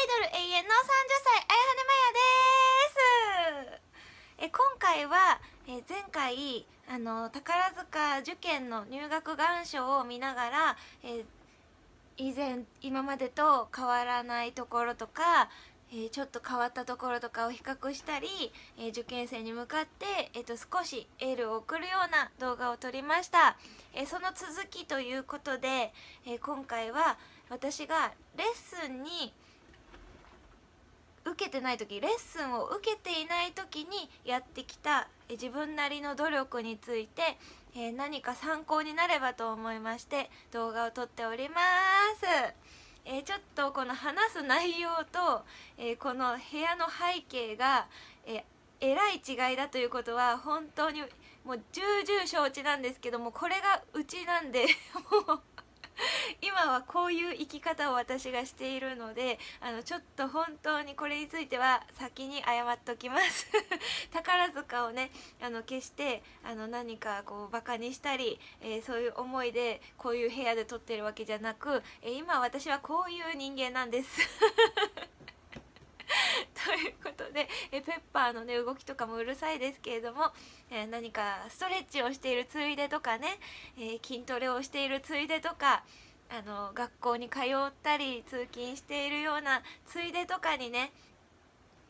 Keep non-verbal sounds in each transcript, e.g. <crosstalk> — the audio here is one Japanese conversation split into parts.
イドル永遠の30歳あやはねまやです。え今回はえ前回あの宝塚受験の入学願書を見ながらえ以前今までと変わらないところとかえ、ちょっと変わったところとかを比較したり、え、受験生に向かって、えーと、少しエールを送るような動画を撮りました、えその続きということで、え今回は私がレッスンに受けてない時レッスンを受けていない時にやってきた、自分なりの努力について、え何か参考になればと思いまして動画を撮っております。え、ちょっとこの話す内容と、え、この部屋の背景が、えー、えらい違いだということは本当にもう重々承知なんですけどもこれがうちなんでもう <laughs> 今はこういう生き方を私がしているのであのちょっと本当にこれについては先に謝っときます。<laughs> 宝塚をねあの決してあの何かこうバカにしたり、えー、そういう思いでこういう部屋で撮ってるわけじゃなく、えー、今私はこういう人間なんです。<laughs> いうことでえペッパーのね動きとかもうるさいですけれども、えー、何かストレッチをしているついでとかね、えー、筋トレをしているついでとかあの学校に通ったり通勤しているようなついでとかにね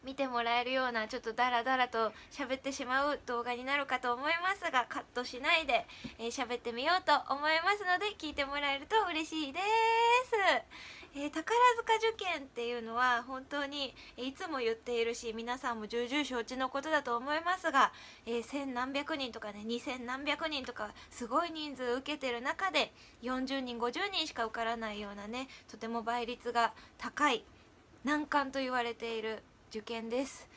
見てもらえるようなちょっとダラダラと喋ってしまう動画になるかと思いますがカットしないで喋、えー、ってみようと思いますので聞いてもらえると嬉しいです。えー、宝塚受験っていうのは本当にいつも言っているし皆さんも重々承知のことだと思いますが、えー、千何百人とかね二千何百人とかすごい人数受けてる中で40人50人しか受からないようなねとても倍率が高い難関と言われている受験です。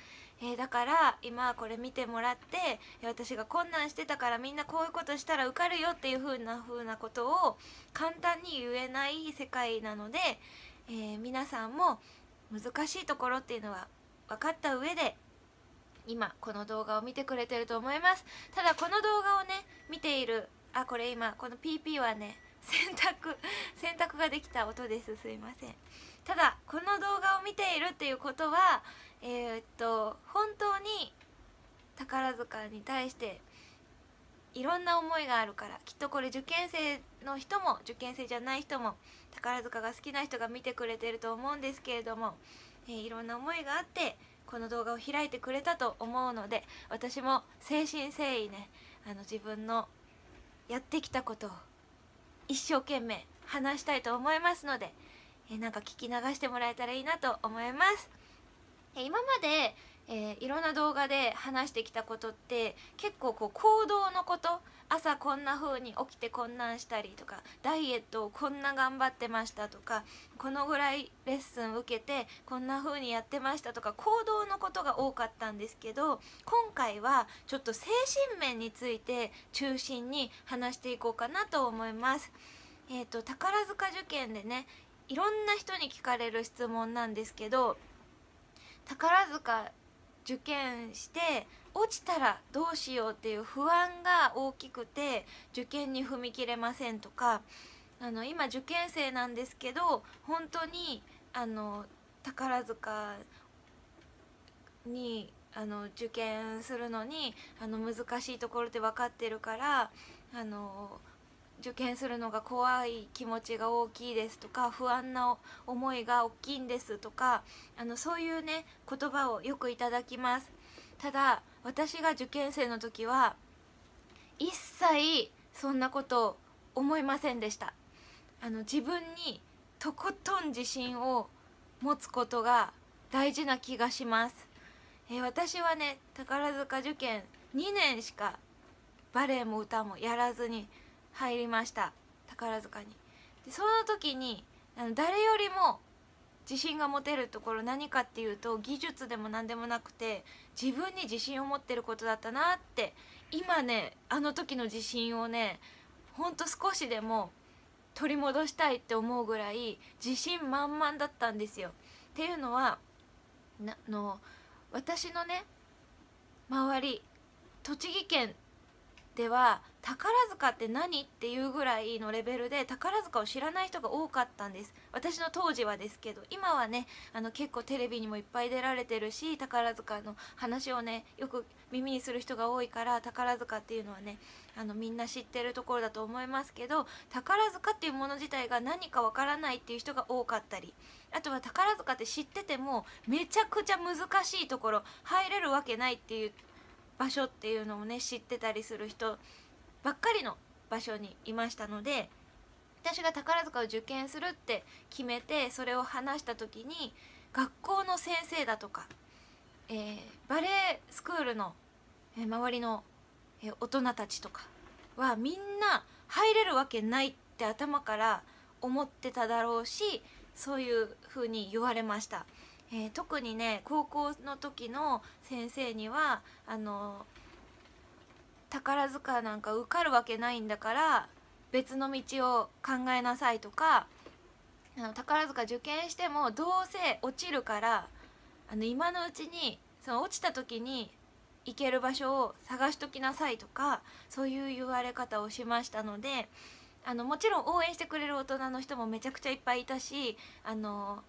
えー、だから今これ見てもらって私が困難してたからみんなこういうことしたら受かるよっていう風な風なことを簡単に言えない世界なので、えー、皆さんも難しいところっていうのは分かった上で今この動画を見てくれてると思います。ただこの動画をね見ているあこれ今この PP はね洗濯洗濯ができた音です。すいません。ただこの動画を見ているっていうことはえー、っと本当に宝塚に対していろんな思いがあるからきっとこれ受験生の人も受験生じゃない人も宝塚が好きな人が見てくれてると思うんですけれども、えー、いろんな思いがあってこの動画を開いてくれたと思うので私も誠心誠意ねあの自分のやってきたことを一生懸命話したいと思いますので、え、なんか聞き流してもらえたらいいなと思います。今まで、えー、いろんな動画で話してきたことって結構こう行動のこと朝こんな風に起きてこんなんしたりとかダイエットをこんな頑張ってましたとかこのぐらいレッスン受けてこんな風にやってましたとか行動のことが多かったんですけど今回はちょっと精神面について中心に話していこうかなと思います。えーと宝塚受験でねいろんな人に聞かれる質問なんですけど宝塚受験して落ちたらどうしようっていう不安が大きくて受験に踏み切れませんとかあの今受験生なんですけど本当にあの宝塚にあの受験するのにあの難しいところって分かってるからあの受験するのが怖い気持ちが大きいですとか不安な思いが大きいんですとかあのそういうね言葉をよくいただきます。ただ私が受験生の時は一切そんなこと思いませんでした。あの自分にとことん自信を持つことが大事な気がします、えー、私はね宝塚受験2年しかバレエも歌もやらずに入りました宝塚にでその時にあの誰よりも自信が持てるところ何かっていうと技術でも何でもなくて自分に自信を持ってることだったなって今ねあの時の自信をねほんと少しでも取り戻したいって思うぐらい自信満々だったんですよ。っていうのはなの私のね周り栃木県では宝塚って何っていうぐらいのレベルで宝塚を知らない人が多かったんです。私の当時はですけど今はねあの結構テレビにもいっぱい出られてるし宝塚の話をねよく耳にする人が多いから宝塚っていうのはねあのみんな知ってるところだと思いますけど宝塚っていうもの自体が何かわからないっていう人が多かったりあとは宝塚って知っててもめちゃくちゃ難しいところ入れるわけないっていう場所っていうのをね知ってたりする人ばっかりの場所にいましたので私が宝塚を受験するって決めてそれを話した時に学校の先生だとか、えー、バレエスクールの、え、周りの、え、大人たちとかはみんな入れるわけないって頭から思ってただろうしそういうふうに言われました。えー、特にね高校の時の先生にはあの宝塚なんか受かるわけないんだから別の道を考えなさいとかあの宝塚受験してもどうせ落ちるからあの今のうちにその落ちた時に行ける場所を探しときなさいとかそういう言われ方をしましたのであのもちろん応援してくれる大人の人もめちゃくちゃいっぱいいたしあの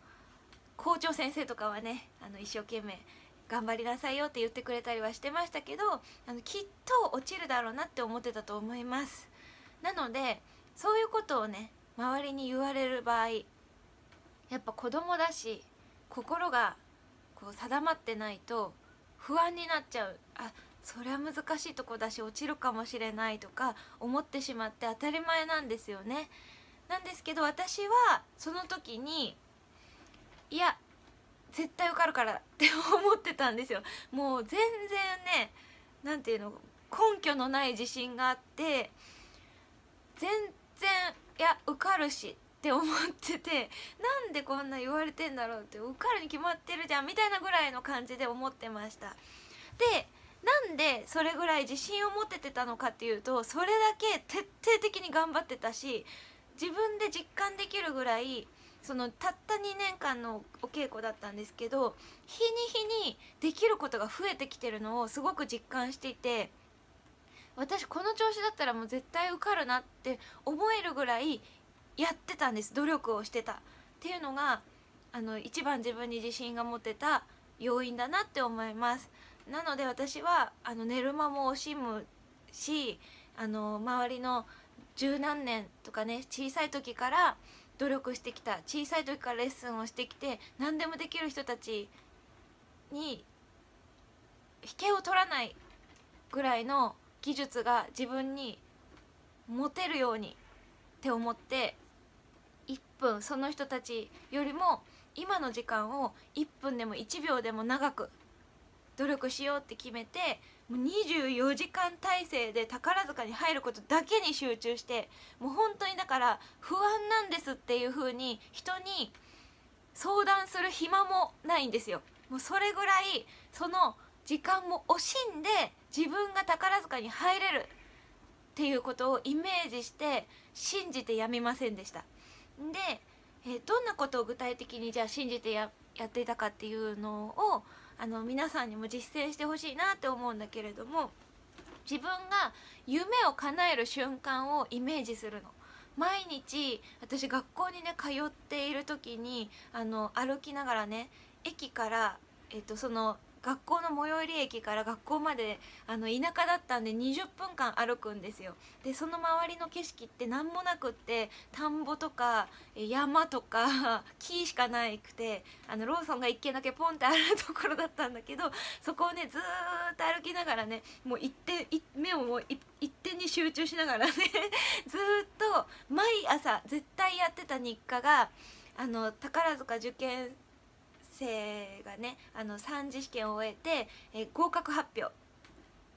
校長先生とかはねあの一生懸命頑張りなさいよって言ってくれたりはしてましたけどあのきっと落ちるだろうなって思ってたと思います。なのでそういうことをね周りに言われる場合やっぱ子供だし心がこう定まってないと不安になっちゃう。あそれは難しいとこだし落ちるかもしれないとか思ってしまって当たり前なんですよね。なんですけど私はその時にいや絶対受かるからって思ってたんですよ。もう全然ね何ていうの根拠のない自信があって全然いや受かるしって思っててなんでこんな言われてんだろうって受かるに決まってるじゃんみたいなぐらいの感じで思ってました。でなんでそれぐらい自信を持ててたのかっていうとそれだけ徹底的に頑張ってたし自分で実感できるぐらいそのたった2年間のお稽古だったんですけど日に日にできることが増えてきてるのをすごく実感していて私この調子だったらもう絶対受かるなって思えるぐらいやってたんです努力をしてた。っていうのがあの一番自分に自信が持てた要因だなって思います。なので私はあの寝る間も惜しむしあの周りの十何年とかね小さい時から努力してきた小さい時からレッスンをしてきて何でもできる人たちに引けを取らないぐらいの技術が自分に持てるようにって思って1分その人たちよりも今の時間を1分でも1秒でも長く努力しようって決めてもう24時間体制で宝塚に入ることだけに集中してもう本当にだから不安なんですっていう風に人に相談する暇もないんですよ。もうそれぐらいその時間も惜しんで自分が宝塚に入れるっていうことをイメージして信じてやみませんでした。で、えどんなことを具体的にじゃあ信じてややっていたかっていうのをあの皆さんにも実践してほしいなって思うんだけれども自分が夢を叶える瞬間をイメージするの。毎日私学校にね通っている時にあの歩きながらね駅から、えっと、その学校の最寄り駅から学校まであの田舎だったんで20分間歩くんですよ。でその周りの景色って何もなくって田んぼとか山とか <laughs> 木しかないくてあのローソンが1軒だけポンってあるところだったんだけどそこをねずっと歩きながらねもう一点目をもう一点に集中しながらね <laughs> ずっと毎朝絶対やってた日課があの宝塚受験生がねあの3次試験を終えて、え合格発表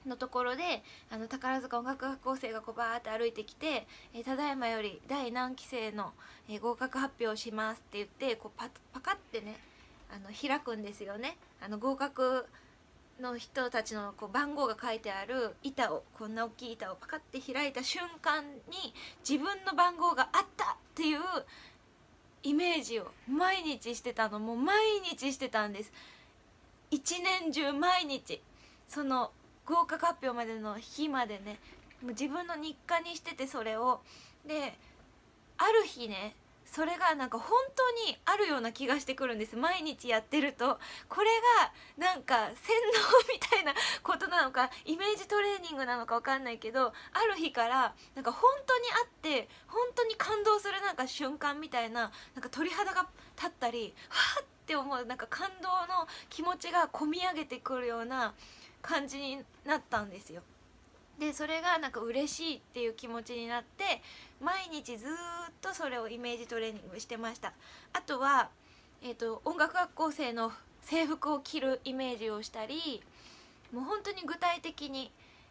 のところであの宝塚音楽学校生がこうバーって歩いてきて「えただいまより第何期生の、え合格発表します」って言ってこうパパカってねあの開くんですよね。あの合格の人たちのこう番号が書いてある板をこんな大きい板をパカって開いた瞬間に自分の番号があったっていうイメージを毎日してたのもう毎日してたんです。一年中毎日。その合格発表までの日までねもう自分の日課にしててそれを。である日ねそれがなんか本当にあるような気がしてくるんです毎日やってるとこれがなんか洗脳みたいなことなのかイメージトレーニングなのか分かんないけどある日からなんか本当にあって本当に感動するなんか瞬間みたいななんか鳥肌が立ったりわって思うなんか感動の気持ちが込み上げてくるような感じになったんですよ。でそれがなんか嬉しいっていう気持ちになって毎日ずっとそれをイメージトレーニングしてました。あとは、えーと、音楽学校生の制服を着るイメージをしたりもう本当に具体的に、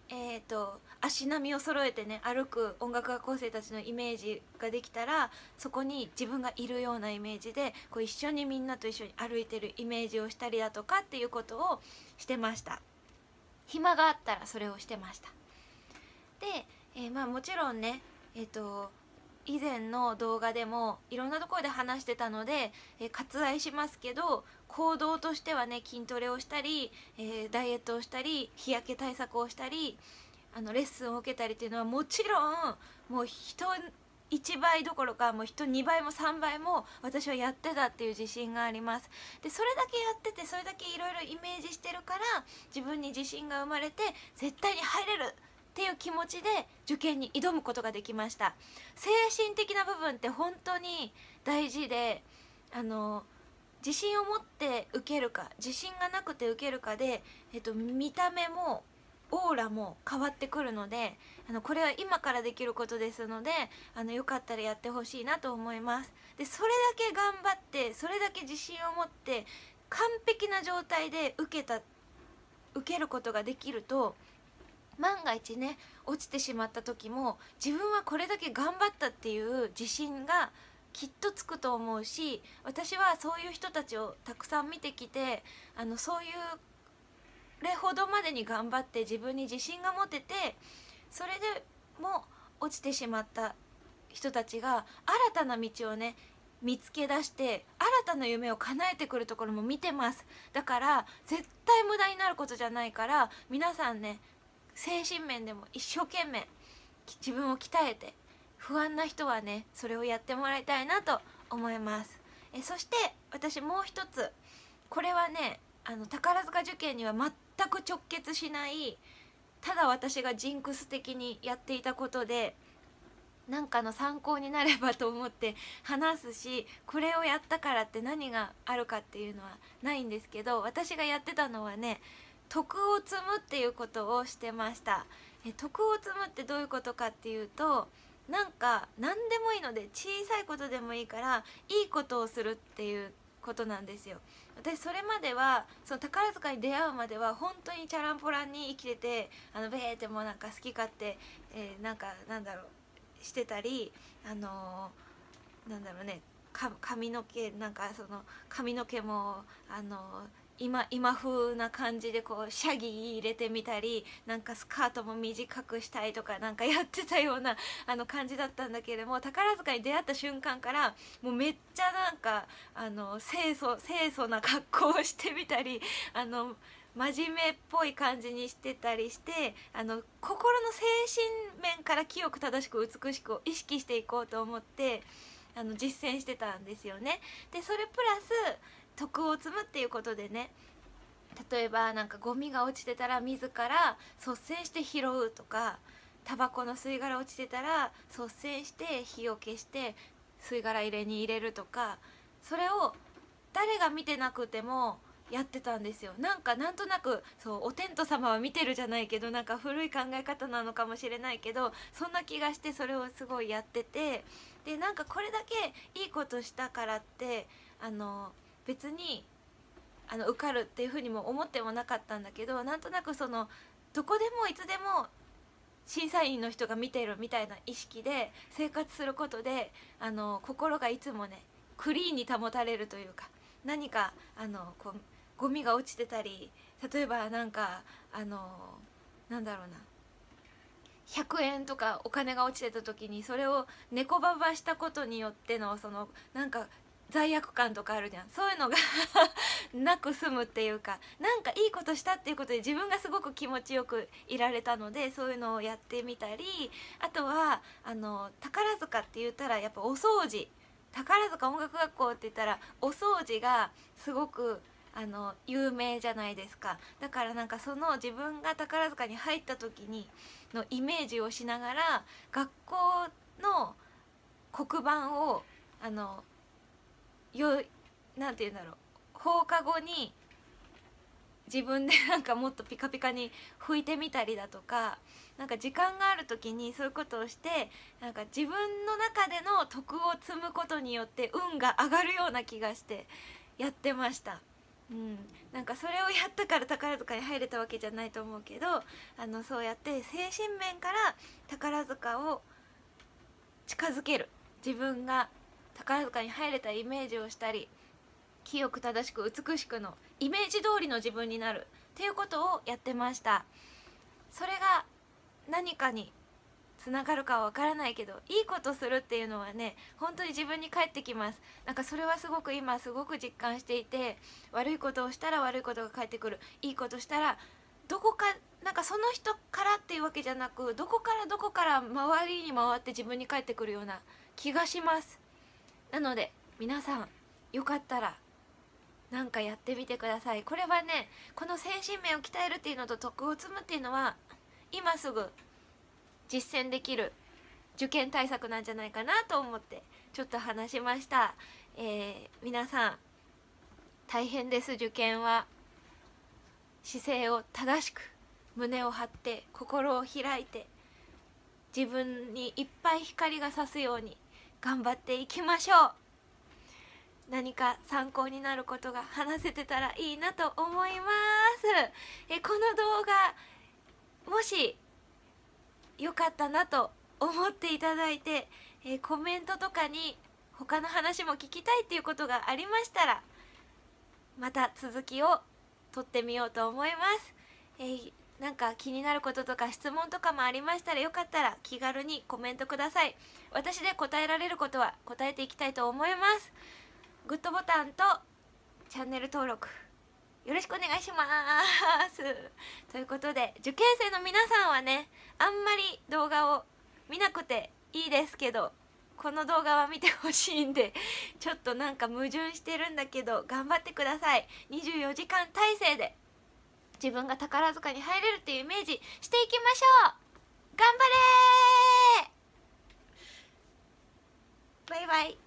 えーと、足並みを揃えてね歩く音楽学校生たちのイメージができたらそこに自分がいるようなイメージでこう一緒にみんなと一緒に歩いてるイメージをしたりだとかっていうことをしてました。暇があったらそれをしてました。で、えー、まあもちろんねえっ、ー、と以前の動画でもいろんなところで話してたので、えー、割愛しますけど行動としてはね筋トレをしたり、えー、ダイエットをしたり日焼け対策をしたりあのレッスンを受けたりっていうのはもちろんもう人1倍どころかもう人2倍も3倍も私はやってたっていう自信があります。でそれだけやっててそれだけいろいろイメージしてるから自分に自信が生まれて絶対に入れるっていう気持ちで受験に挑むことができました。精神的な部分って本当に大事であの自信を持って受けるか自信がなくて受けるかで、えっと、見た目もオーラも変わってくるのであのこれは今からできることですのであのよかったらやってほしいなと思います。でそれだけ頑張ってそれだけ自信を持って完璧な状態で受けた受けることができると万が一ね落ちてしまった時も自分はこれだけ頑張ったっていう自信がきっとつくと思うし私はそういう人たちをたくさん見てきてあのそういうれほどまでに頑張って自分に自信が持ててそれでも落ちてしまった人たちが新たな道をね見つけ出して新たな夢を叶えてくるところも見てます。だから絶対無駄になることじゃないから皆さんね精神面でも一生懸命自分を鍛えて不安な人はねそれをやってもらいたいなと思います。えそして私もう一つこれはねあの宝塚受験には全く直結しないただ私がジンクス的にやっていたことで何かの参考になればと思って話すしこれをやったからって何があるかっていうのはないんですけど私がやってたのはね徳を積むっていうことをしてました。え徳を積むってどういうことかっていうとなんか何でもいいので小さいことでもいいからいいことをするっていうことなんですよ。私それまではその宝塚に出会うまでは本当にチャランポランに生きててあのベーってもうなんか好き勝手、えー、なんかなんだろうしてたりあのー、なんだろうね髪の毛なんかその髪の毛もあのー今今風な感じでこうシャギー入れてみたりなんかスカートも短くしたいとかなんかやってたような <laughs> あの感じだったんだけれども宝塚に出会った瞬間からもうめっちゃなんかあの清楚清楚な格好をしてみたりあの真面目っぽい感じにしてたりしてあの心の精神面から清く正しく美しく意識していこうと思ってあの実践してたんですよね。でそれプラス徳を積むっていうことでね例えばなんかゴミが落ちてたら自ら率先して拾うとかタバコの吸い殻落ちてたら率先して火を消して吸い殻入れに入れるとかそれを誰が見てなくてもやってたんですよ。なんかなんとなくそうお天道様は見てるじゃないけどなんか古い考え方なのかもしれないけどそんな気がしてそれをすごいやっててでなんかこれだけいいことしたからってあの別にあの受かるっていうふうにも思ってもなかったんだけどなんとなくそのどこでもいつでも審査員の人が見てるみたいな意識で生活することであの心がいつもねクリーンに保たれるというか何かあのこうゴミが落ちてたり例えばなんかあのなんだろうな100円とかお金が落ちてた時にそれを猫ばばしたことによってのそのなんか罪悪感とかあるじゃん。そういうのが <laughs> なく済むっていうかなんかいいことしたっていうことで自分がすごく気持ちよくいられたのでそういうのをやってみたりあとはあの宝塚って言ったらやっぱお掃除。宝塚音楽学校って言ったらお掃除がすごくあの有名じゃないですか。だからなんかその自分が宝塚に入った時にのイメージをしながら学校の黒板をあのよなんて言うんだろう放課後に自分で <laughs> なんかもっとピカピカに拭いてみたりだとかなんか時間がある時にそういうことをしてなんか自分の中での徳を積むことによって運が上がるような気がしてやってました。うん、なんかそれをやったから宝塚に入れたわけじゃないと思うけどあのそうやって精神面から宝塚を近づける自分が宝塚に入れたイメージをしたり清く正しく美しくのイメージ通りの自分になる。っていうことをやってました。それが何かにつながるかは分からないけどいいことするっていうのはね本当に自分に返ってきます。なんかそれはすごく今すごく実感していて悪いことをしたら悪いことが返ってくる。いいことしたらどこかなんかその人からっていうわけじゃなくどこからどこから周りに回って自分に返ってくるような気がします。なので皆さんよかったらなんかやってみてください。これはねこの精神面を鍛えるっていうのと徳を積むっていうのは今すぐ実践できる受験対策なんじゃないかなと思ってちょっと話しました、えー、皆さん大変です。受験は姿勢を正しく胸を張って心を開いて自分にいっぱい光が差すように頑張っていきましょう。何か参考になることが話せてたらいいなと思います。えこの動画もし良かったなと思っていただいてえコメントとかに他の話も聞きたいっていうことがありましたらまた続きを撮ってみようと思います、えーなんか気になることとか質問とかもありましたらよかったら気軽にコメントください。私で答えられることは答えていきたいと思います。グッドボタンとチャンネル登録。よろしくお願いします。ということで受験生の皆さんはねあんまり動画を見なくていいですけどこの動画は見てほしいんでちょっとなんか矛盾してるんだけど頑張ってください。24時間体制で自分が宝塚に入れるっていうイメージしていきましょう。頑張れバイバイ。